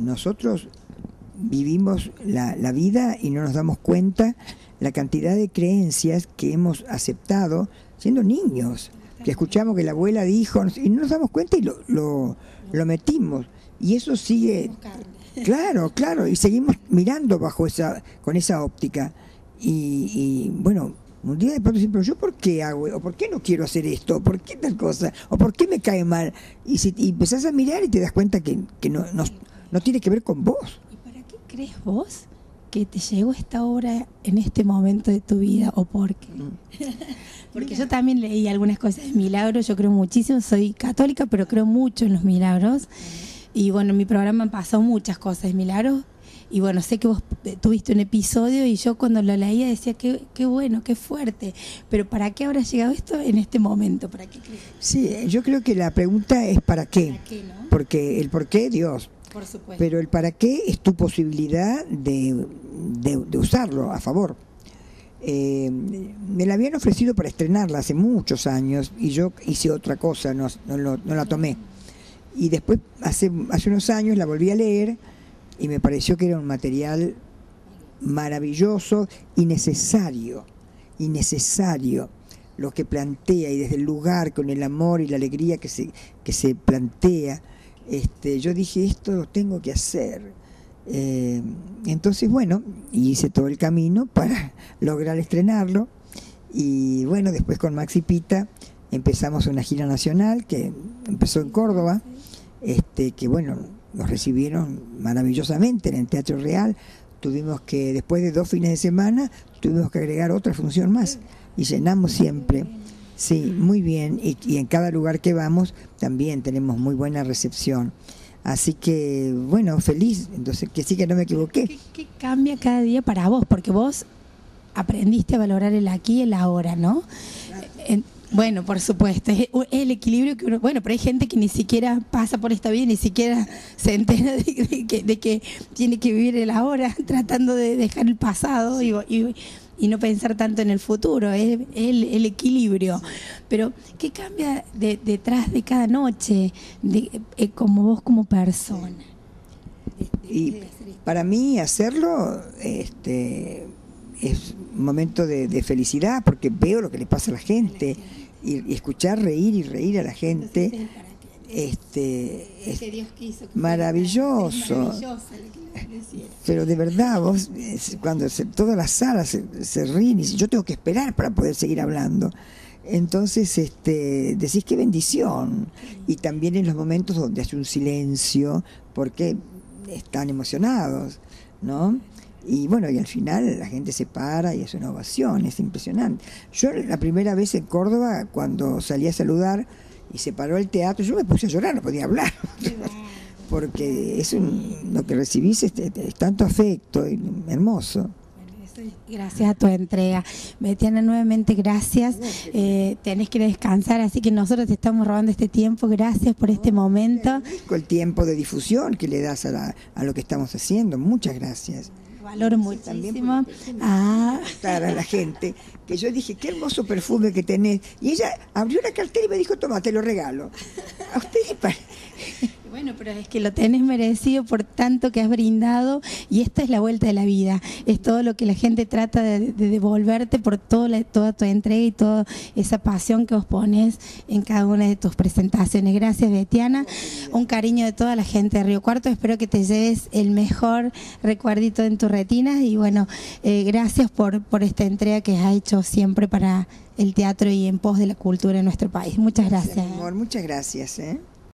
nosotros vivimos la, vida y no nos damos cuenta la cantidad de creencias que hemos aceptado siendo niños, que escuchamos que la abuela dijo y no nos damos cuenta y lo, lo, metimos. Y eso sigue... Claro, claro, y seguimos mirando bajo esa, con esa óptica. Y, y bueno, un día de pronto pero yo por qué hago, o por qué no quiero hacer esto, o por qué tal cosa, o por qué me cae mal. Y, si, y empezás a mirar y te das cuenta que, que no, no, no tiene que ver con vos. ¿Y para qué crees vos que te llegó esta obra en este momento de tu vida o por qué? Porque yo también leí algunas cosas de milagros, yo creo muchísimo, soy católica, pero creo mucho en los milagros. Y bueno, en mi programa han pasado muchas cosas de milagros, y bueno, sé que vos tuviste un episodio y yo cuando lo leía decía qué bueno, qué fuerte, pero ¿para qué habrá llegado esto en este momento? ¿Para qué crees? Sí, yo creo que la pregunta es ¿para qué? ¿Para qué no? Porque el por qué, Dios. Pero el para qué es tu posibilidad de, de, usarlo a favor. Eh, me la habían ofrecido para estrenarla hace muchos años y yo hice otra cosa, no, no, no la tomé. Y después, hace, hace unos años, la volví a leer y me pareció que era un material maravilloso y necesario, y necesario lo que plantea y desde el lugar con el amor y la alegría que se, que se plantea, este, yo dije esto lo tengo que hacer. Eh, entonces bueno, hice todo el camino para lograr estrenarlo y bueno, después con Maxi Pita empezamos una gira nacional que empezó en Córdoba, este, que bueno, nos recibieron maravillosamente en el Teatro Real. Tuvimos que, después de dos fines de semana, tuvimos que agregar otra función más y llenamos siempre. Sí, muy bien. Y, y en cada lugar que vamos también tenemos muy buena recepción. Así que, bueno, feliz. Entonces, que sí que no me equivoqué. ¿Qué, ¿Qué, cambia cada día para vos? Porque vos aprendiste a valorar el aquí y el ahora, ¿no? En, bueno, por supuesto, es el equilibrio que uno, bueno, pero hay gente que ni siquiera pasa por esta vida, ni siquiera se entera de, de, que, de que, tiene que vivir el ahora, tratando de dejar el pasado y, y, y no pensar tanto en el futuro, es el, el equilibrio. Pero, ¿qué cambia de, detrás de cada noche, de, eh, como vos como persona? y para mí hacerlo, este es un momento de, de, felicidad porque veo lo que le pasa a la gente y, y escuchar reír y reír a la gente este es maravilloso. pero de verdad vos cuando se, todas las salas se, se ríen y yo tengo que esperar para poder seguir hablando entonces este decís qué bendición y también en los momentos donde hace un silencio porque están emocionados no y bueno, y al final la gente se para y es una ovación, es impresionante. Yo la primera vez en Córdoba, cuando salí a saludar y se paró el teatro, yo me puse a llorar, no podía hablar. Porque es un, lo que recibís es, es tanto afecto, y hermoso. Gracias a tu entrega. Betiana, nuevamente gracias. Eh, tenés que descansar, así que nosotros te estamos robando este tiempo. Gracias por este momento. El tiempo de difusión que le das a, la, a lo que estamos haciendo. Muchas gracias valoro muchísimo. Ah. a la gente, que yo dije, qué hermoso perfume que tenés. Y ella abrió la cartera y me dijo, toma, te lo regalo. A ustedes bueno, pero es que lo tenés merecido por tanto que has brindado y esta es la vuelta de la vida. Es todo lo que la gente trata de, de devolverte por toda, la, toda tu entrega y toda esa pasión que os pones en cada una de tus presentaciones. Gracias, Betiana. Un cariño de toda la gente de Río Cuarto. Espero que te lleves el mejor recuerdito en tu retina y bueno, eh, gracias por, por esta entrega que has hecho siempre para el teatro y en pos de la cultura en nuestro país. Muchas gracias. gracias amor, muchas gracias. ¿eh?